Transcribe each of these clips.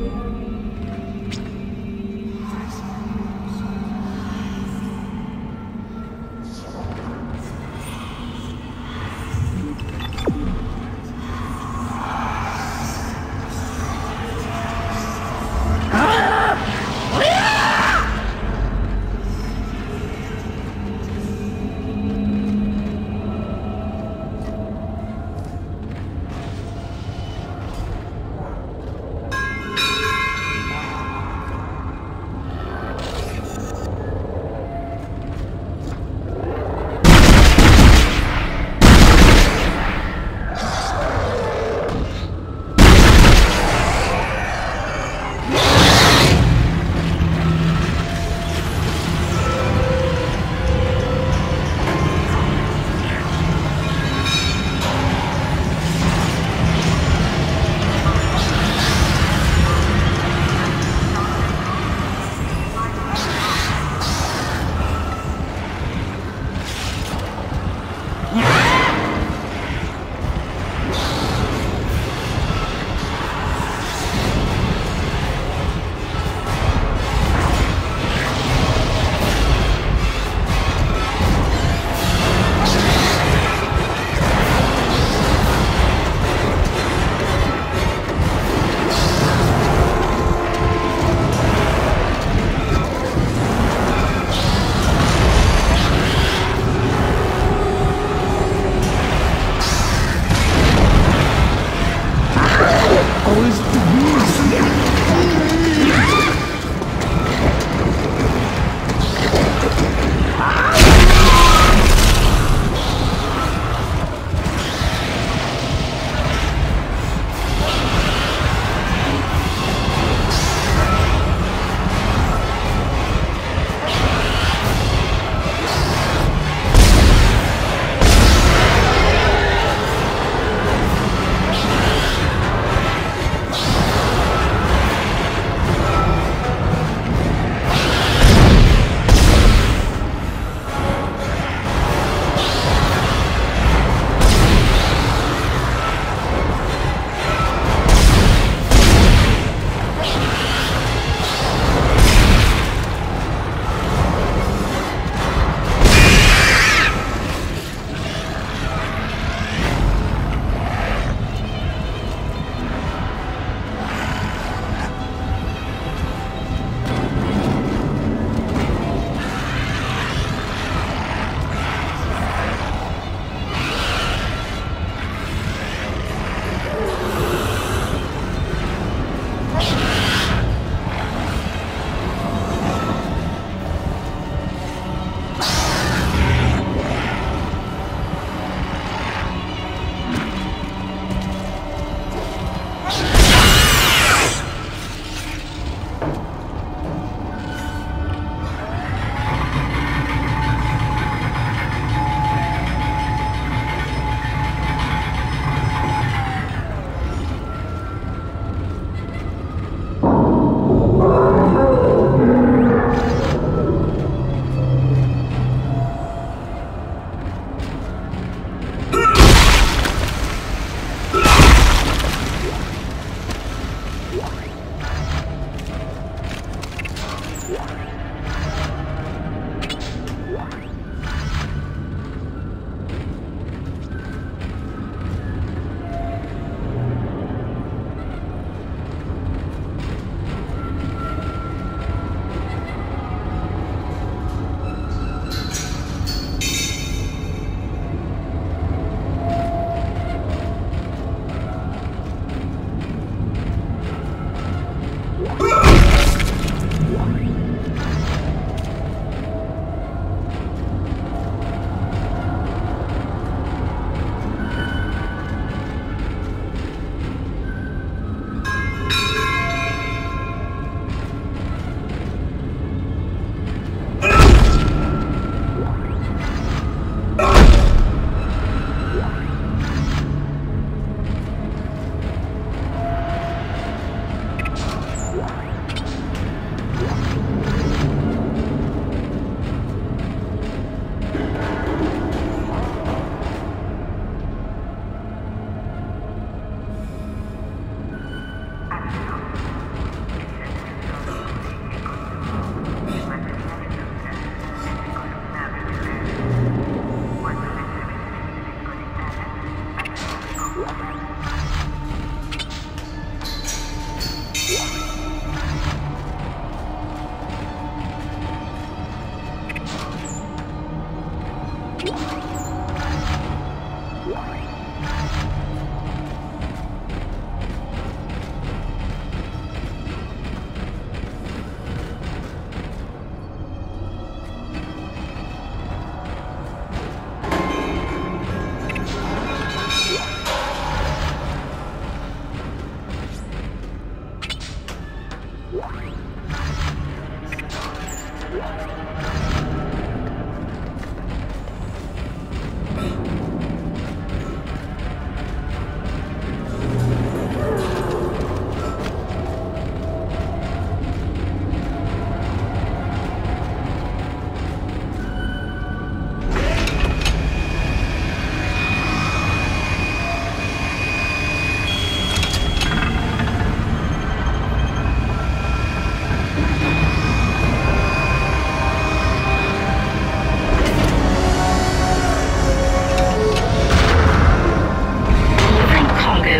Yeah.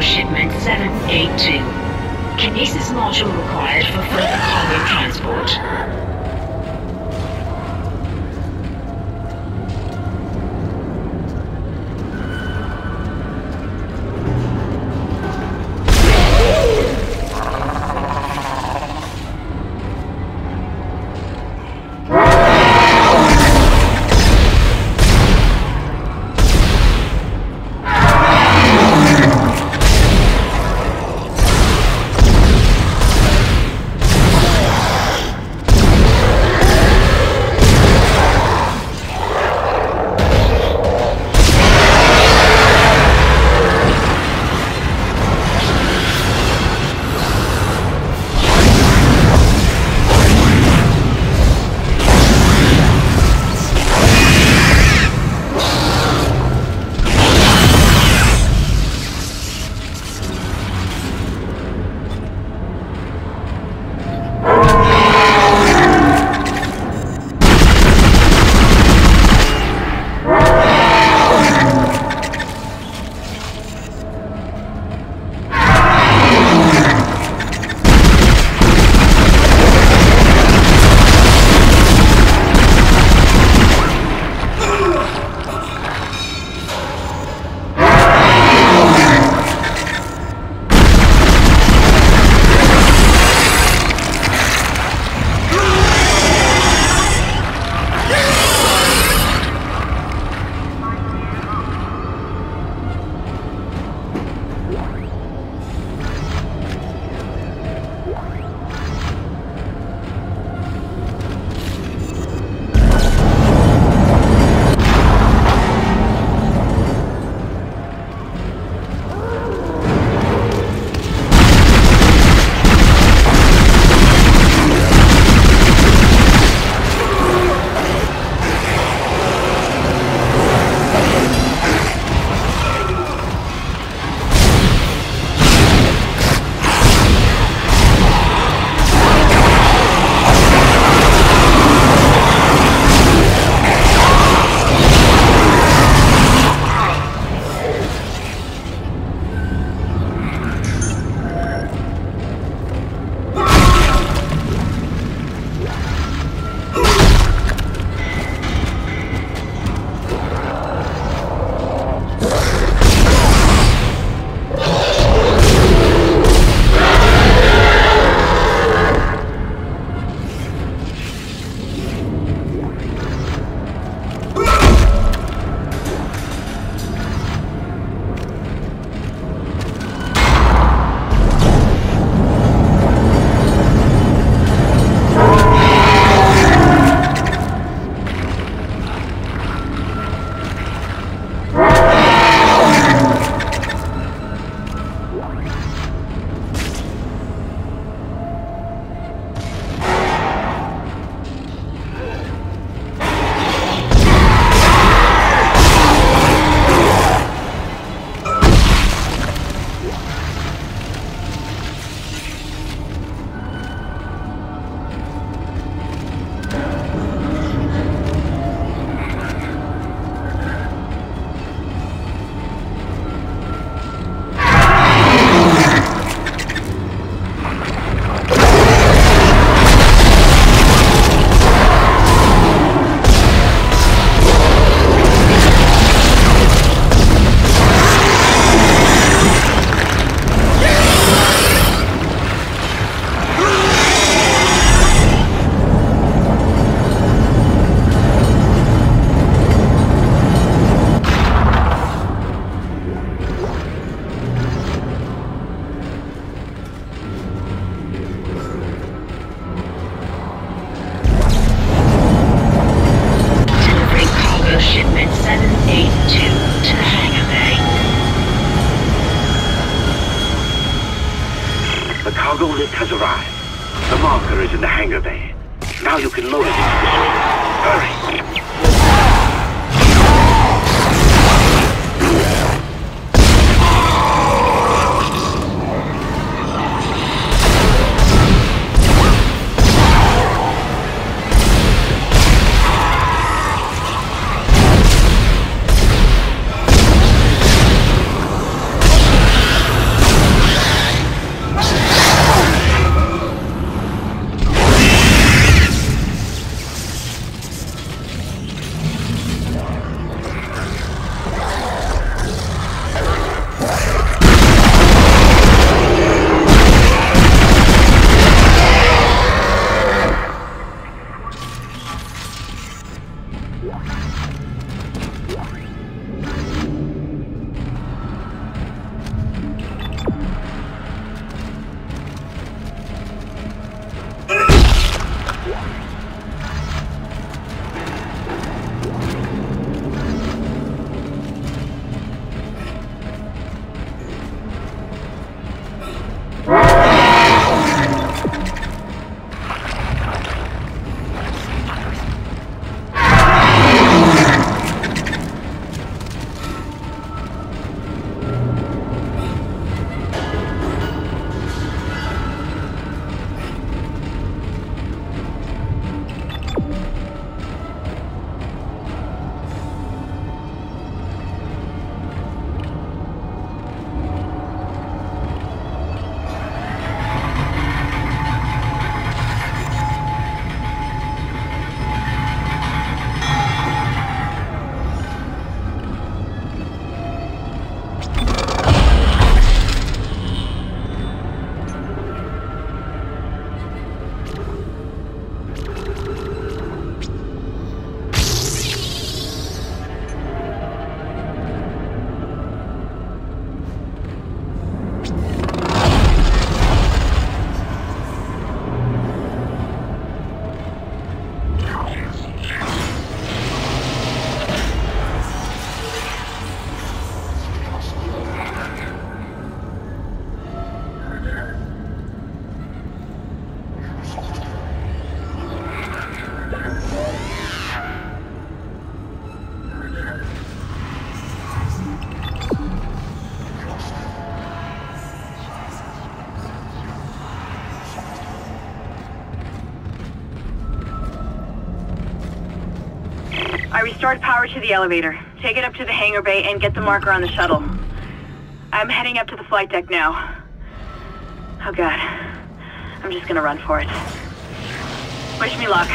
Shipment 782. Kinesis module required for further cargo transport. To the elevator. Take it up to the hangar bay and get the marker on the shuttle. I'm heading up to the flight deck now. Oh god. I'm just gonna run for it. Wish me luck.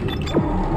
Música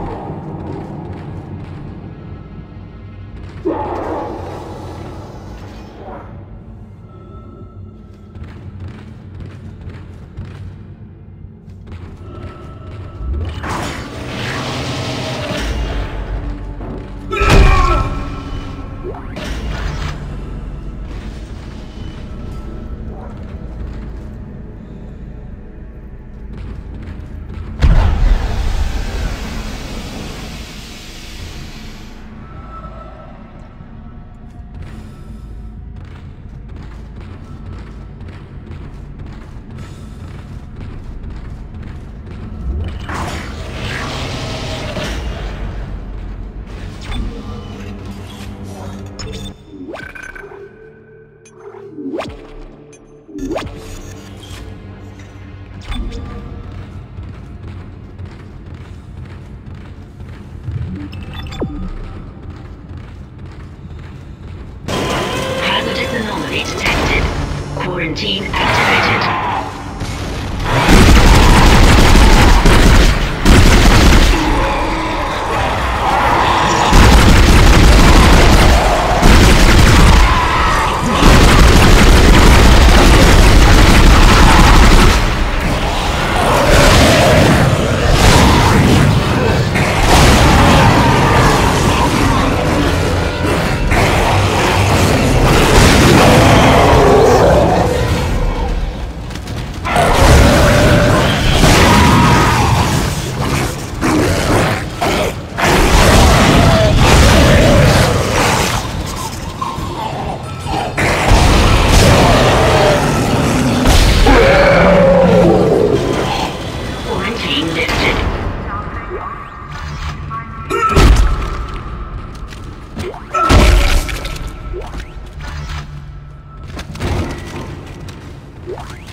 Excellent.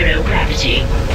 Zero gravity.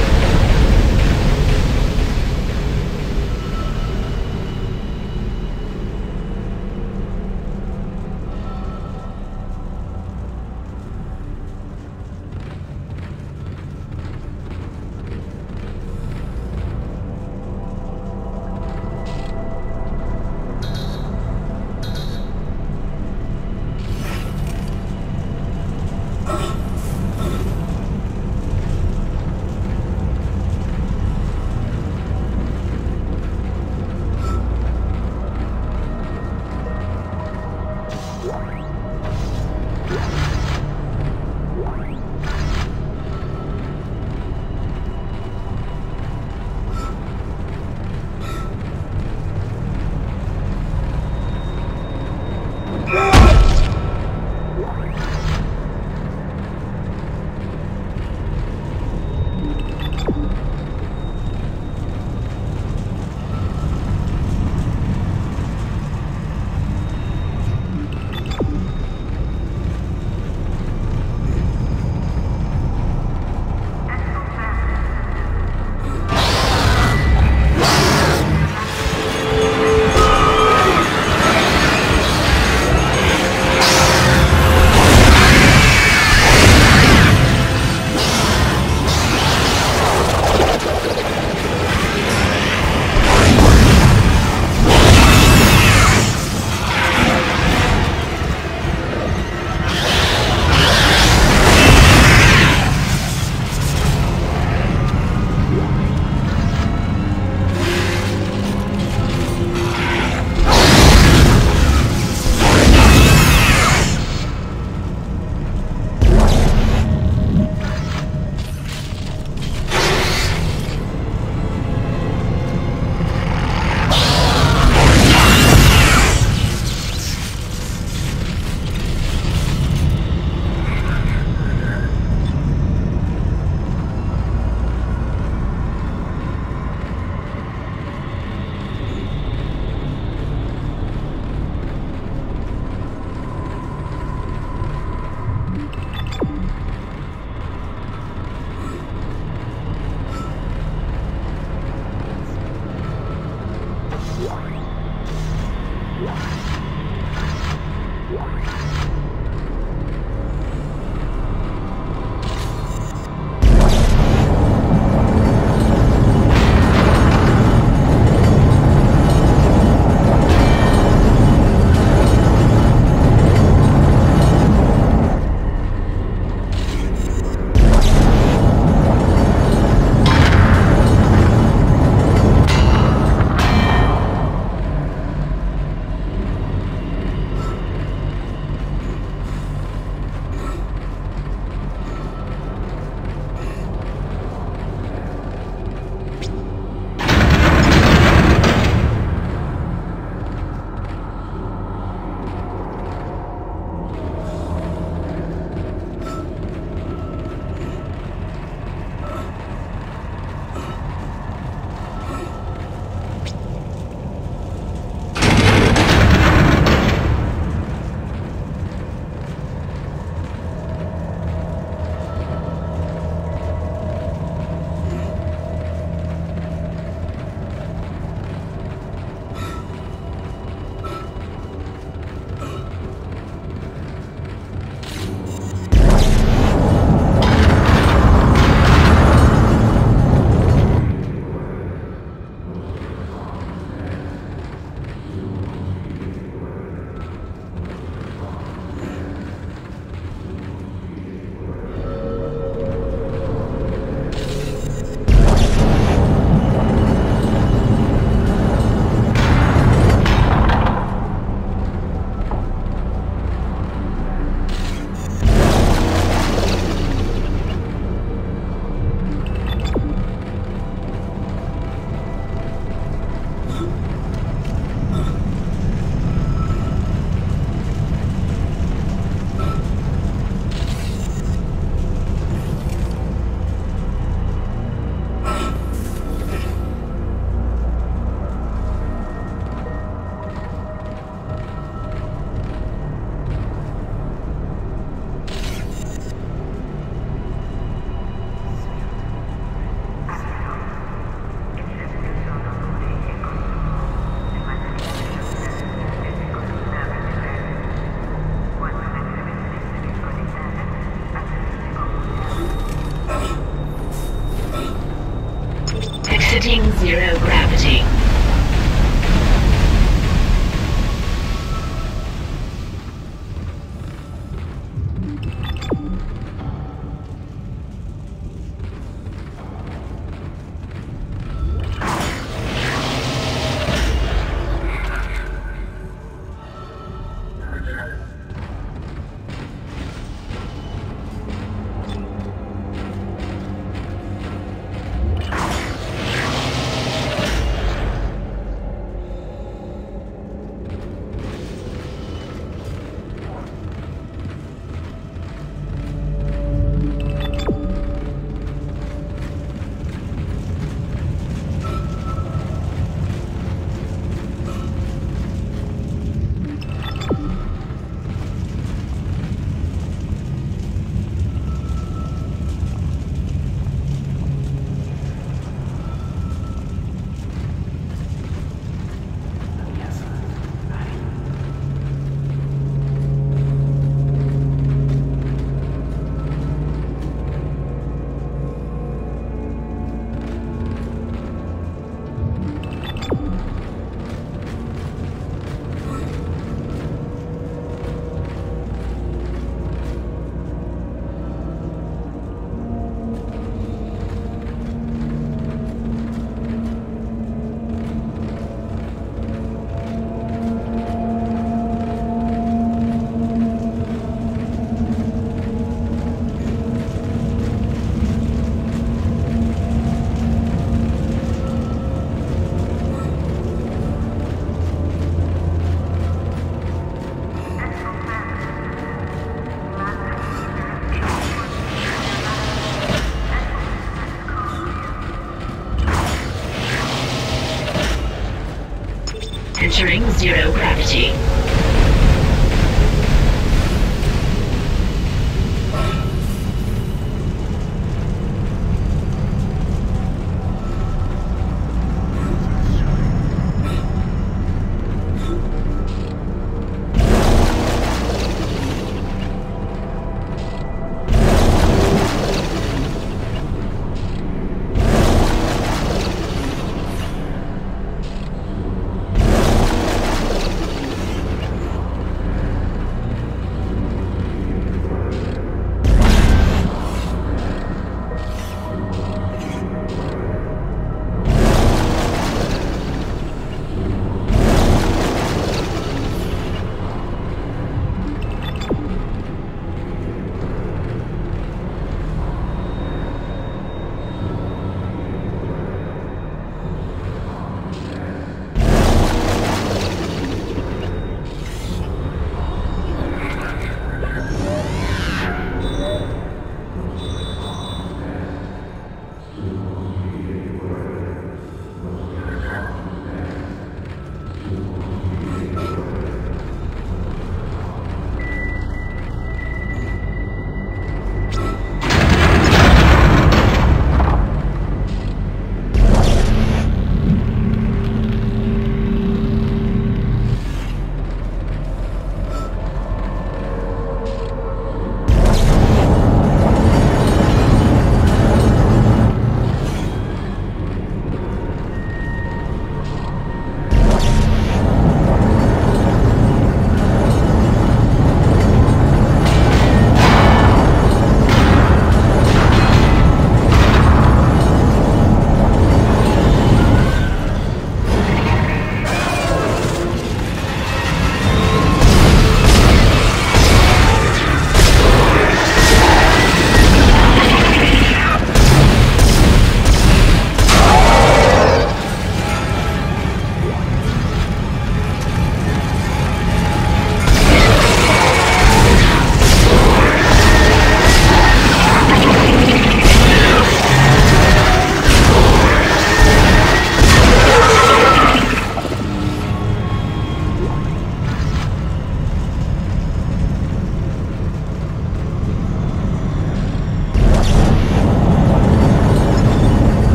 Zero gravity.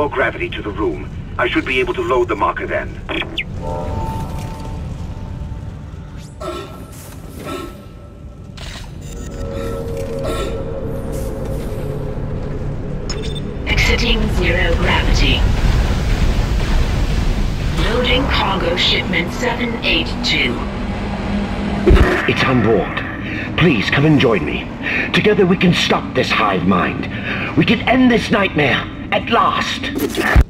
Restore gravity to the room. I should be able to load the marker then. Exiting zero gravity. Loading cargo shipment 782. It's on board. Please come and join me. Together we can stop this hive mind. We can end this nightmare, at last.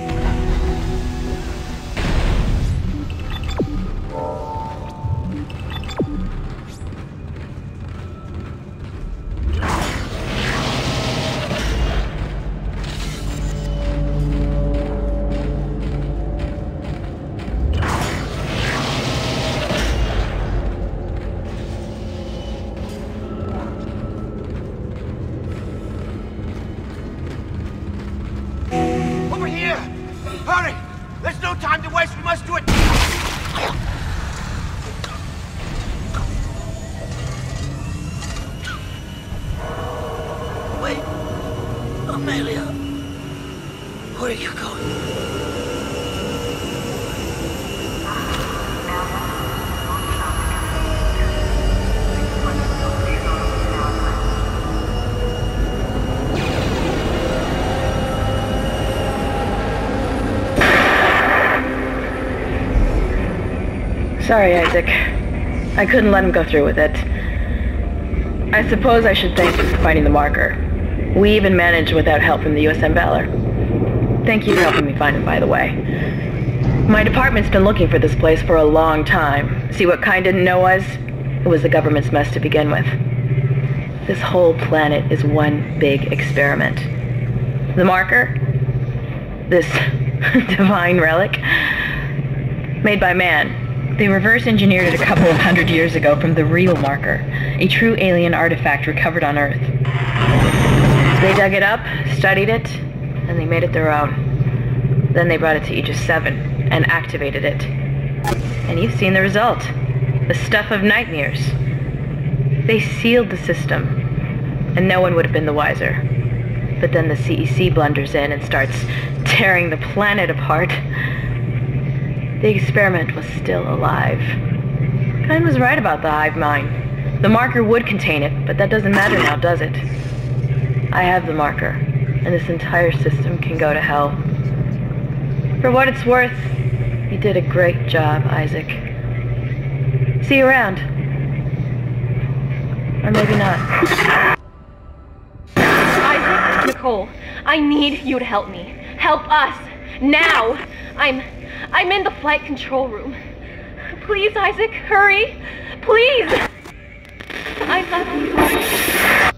Sorry, Isaac. I couldn't let him go through with it. I suppose I should thank you for finding the marker. We even managed without help from the USM Valor. Thank you for helping me find him, by the way. My department's been looking for this place for a long time. See what Kyne didn't know was? It was the government's mess to begin with. This whole planet is one big experiment. The marker? This divine relic? Made by man, they reverse engineered it a couple of hundred years ago from the real marker, a true alien artifact recovered on Earth. They dug it up, studied it, and they made it their own. Then they brought it to Aegis 7 and activated it. And you've seen the result. The stuff of nightmares. They sealed the system, and no one would have been the wiser. But then the CEC blunders in and starts tearing the planet apart. The experiment was still alive. Kyne was right about the hive mind. The marker would contain it, but that doesn't matter now, does it? I have the marker, and this entire system can go to hell. For what it's worth, you did a great job, Isaac. See you around. Or maybe not. Isaac, Nicole, I need you to help me. Help us. Now. I'm... I'm in the flight control room. Please, Isaac, hurry. Please. I'm not...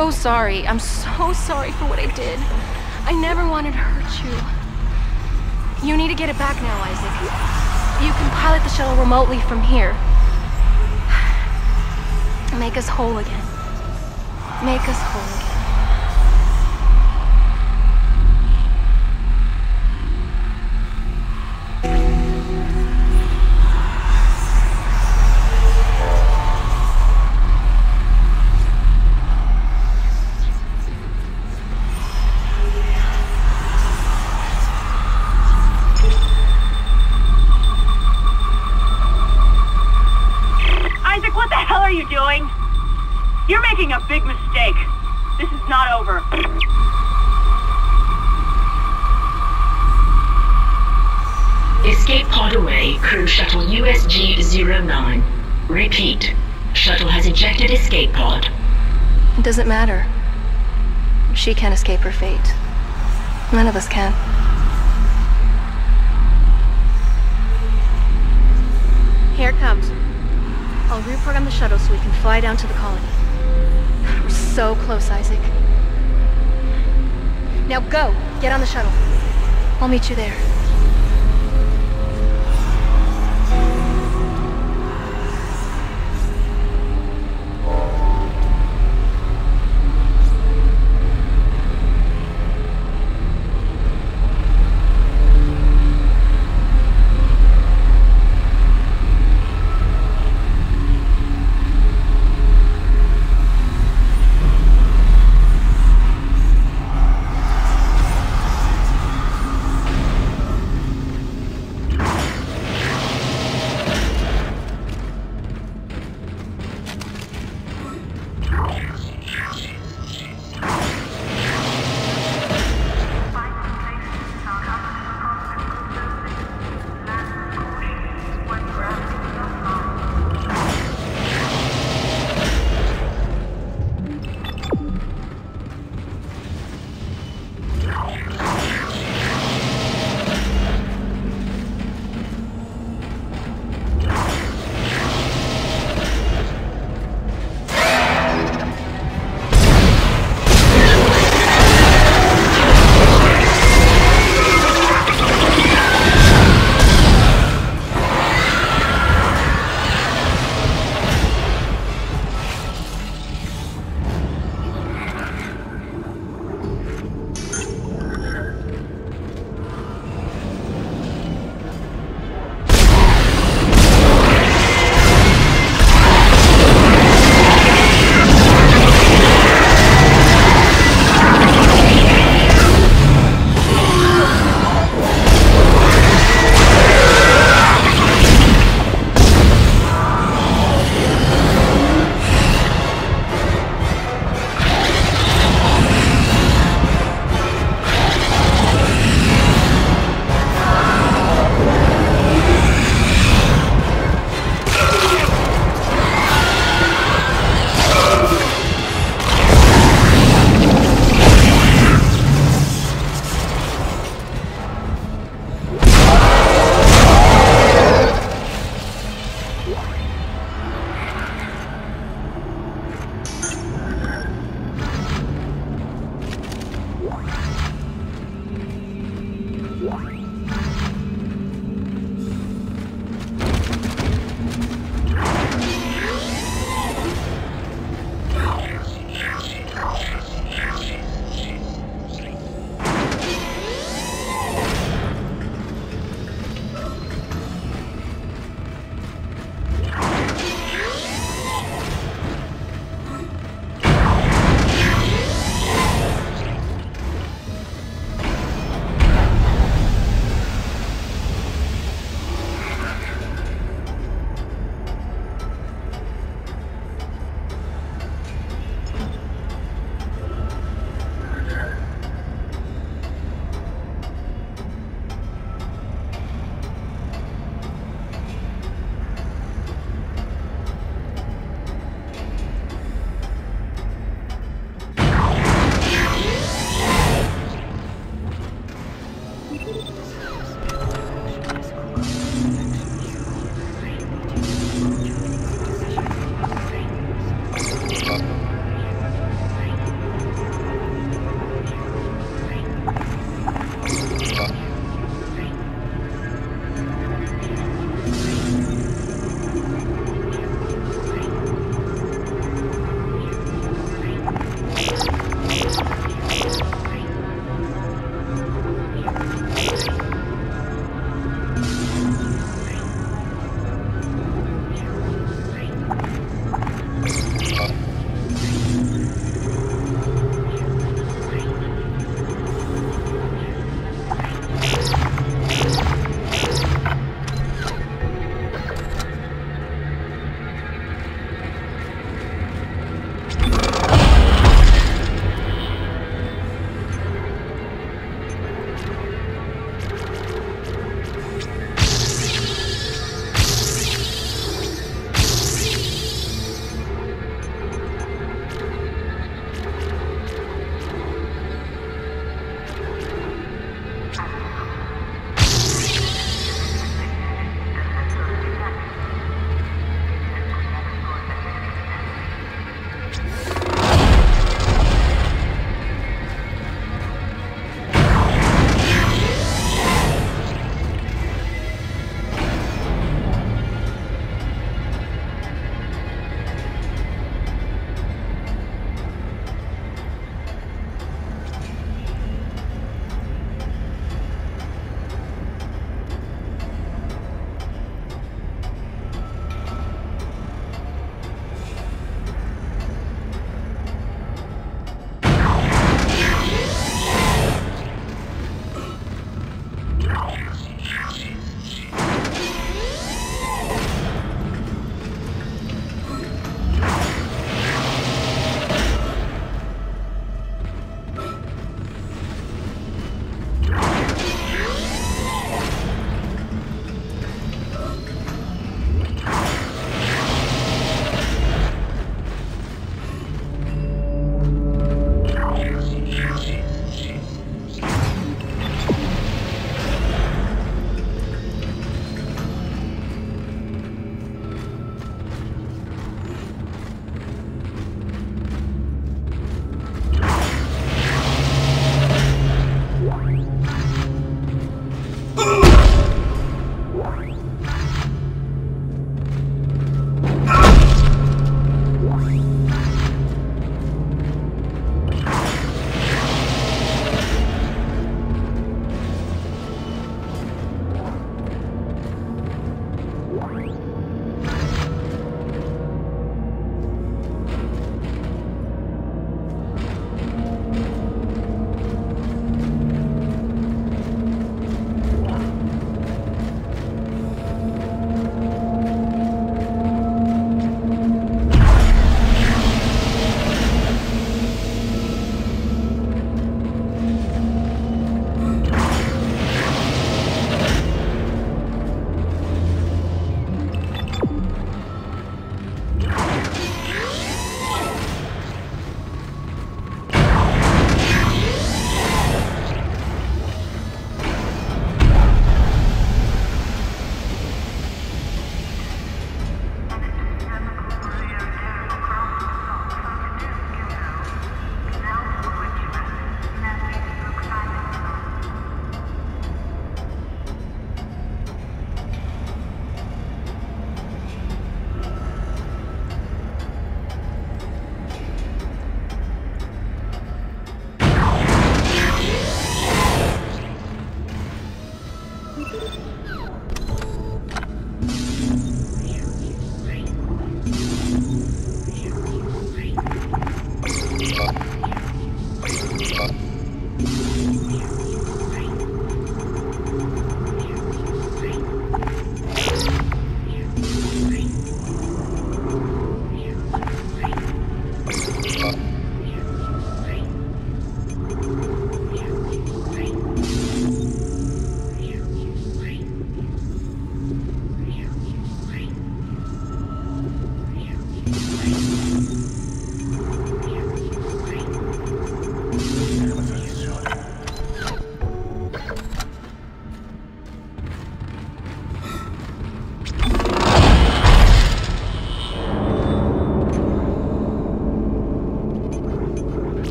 so sorry. I'm so sorry for what I did. I never wanted to hurt you. You need to get it back now, Isaac. You can pilot the shuttle remotely from here. Make us whole again. Make us whole again. Escape her fate. None of us can. Here it comes. I'll reprogram the shuttle so we can fly down to the colony. We're so close, Isaac. Now go! Get on the shuttle. I'll meet you there.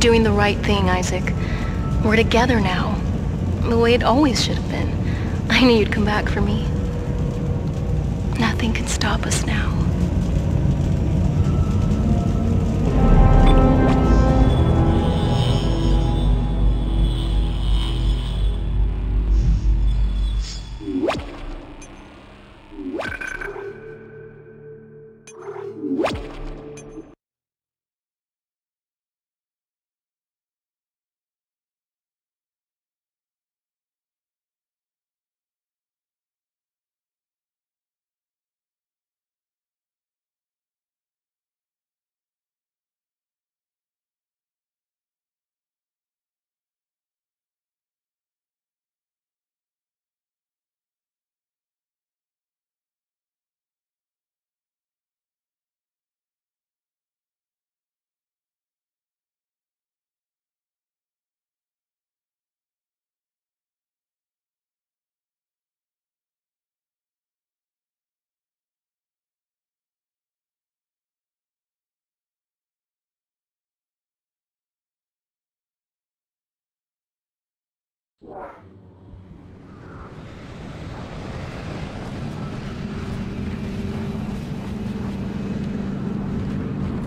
Doing the right thing, Isaac. We're together now. The way it always should have been. I knew you'd come back for me. Nothing can stop us now.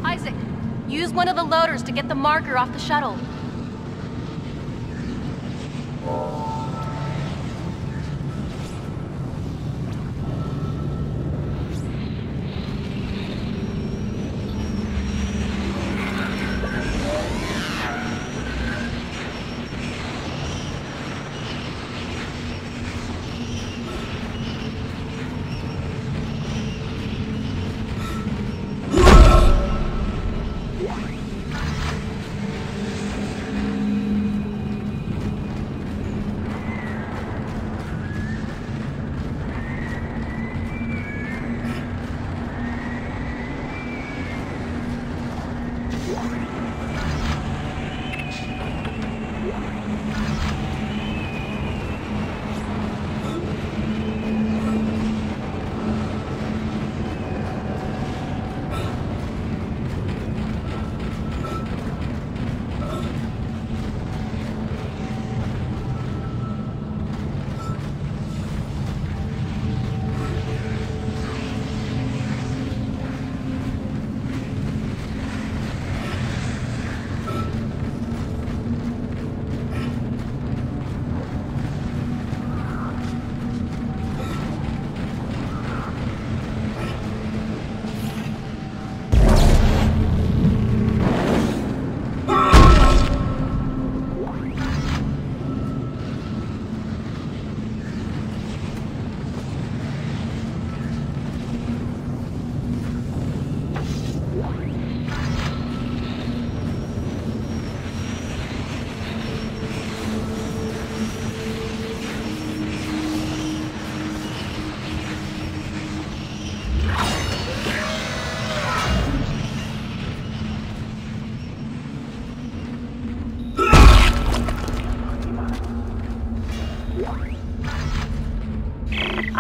Isaac, use one of the loaders to get the marker off the shuttle.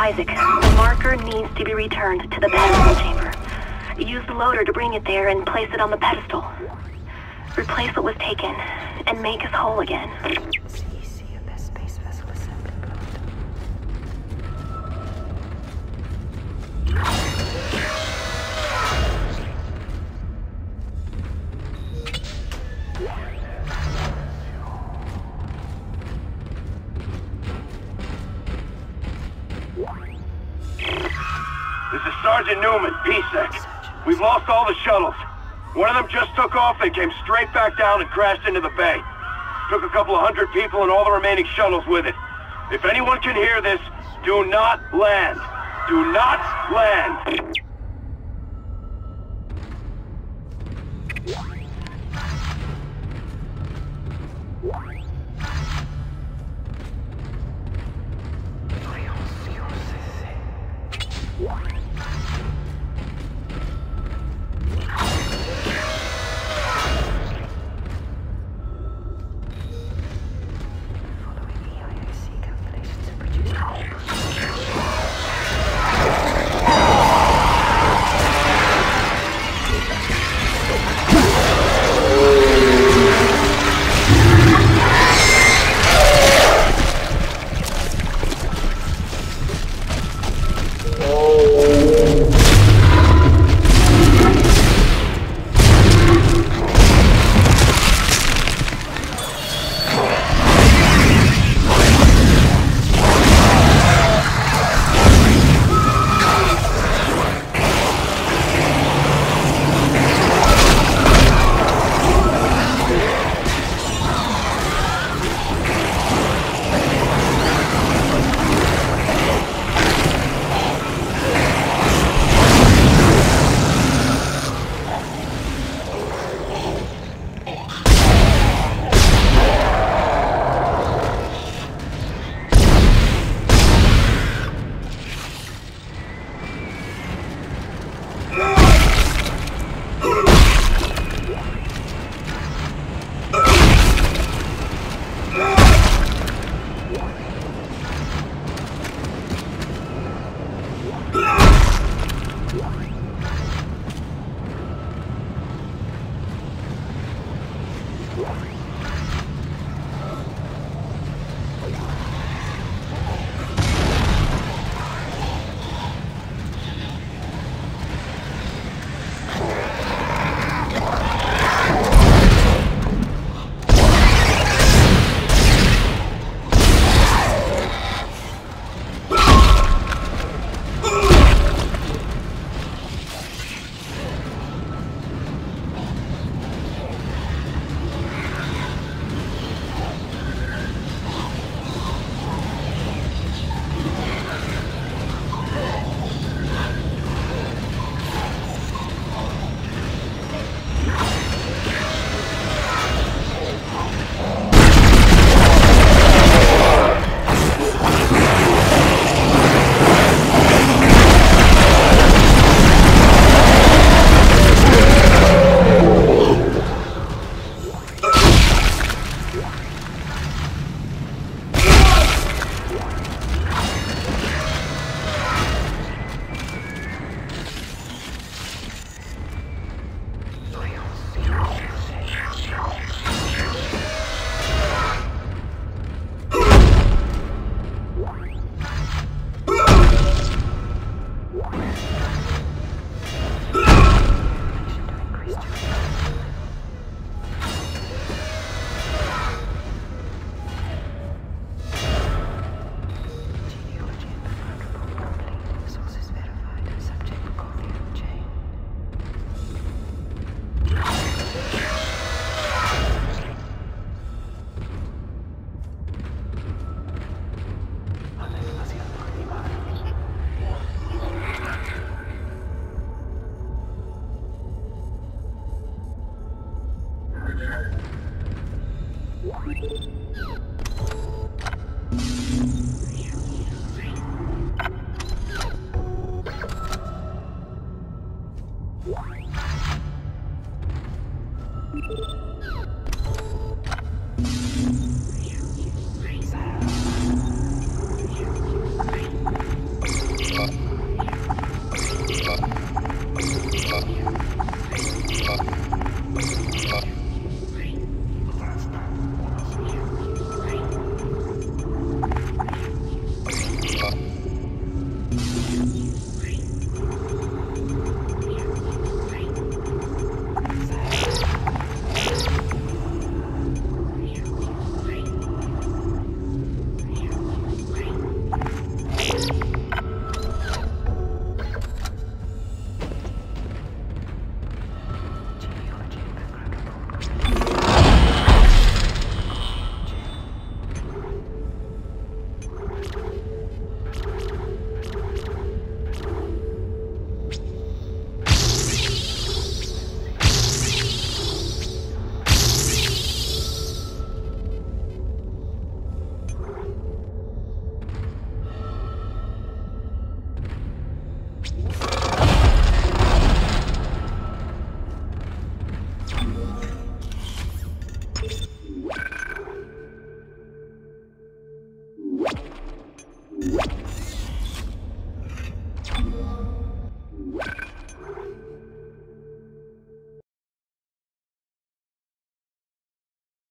Isaac, the marker needs to be returned to the pedestal chamber. Use the loader to bring it there and place it on the pedestal. Replace what was taken, and make us whole again. Off and came straight back down and crashed into the bay. Took a couple of hundred people and all the remaining shuttles with it. If anyone can hear this, do not land. Do not land.